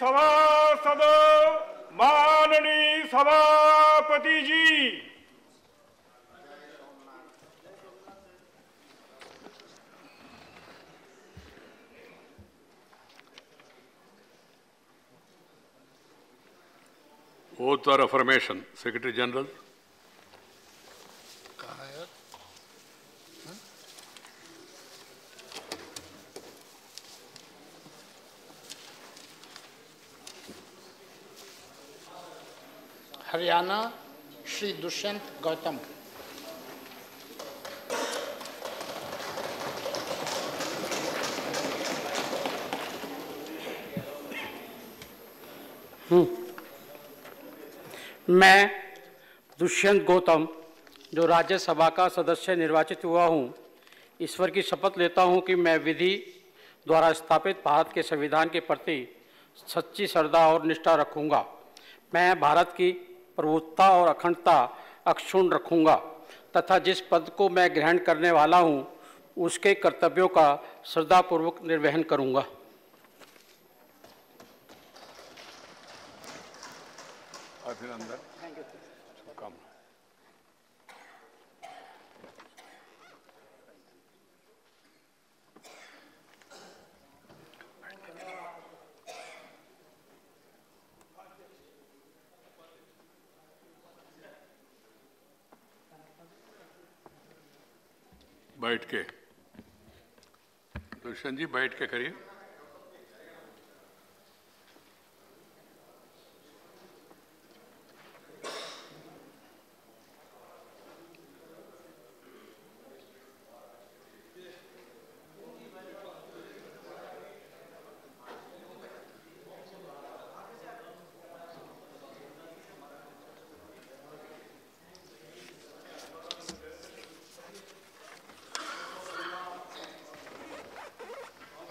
सभा सद माननीय सभापति जी। Oath or affirmation secretary general Haryana Shri Dushyant Gautam मैं दुष्यंत गौतम, जो राज्यसभा का सदस्य निर्वाचित हुआ हूँ, ईश्वर की शपथ लेता हूँ कि मैं विधि द्वारा स्थापित भारत के संविधान के प्रति सच्ची श्रद्धा और निष्ठा रखूँगा। मैं भारत की प्रभुत्ता और अखंडता अक्षुण रखूँगा तथा जिस पद को मैं ग्रहण करने वाला हूँ उसके कर्तव्यों का श्रद्धापूर्वक निर्वहन करूँगा। अभिनंदन। बैठ के। दुष्यंत जी बैठ के करिए।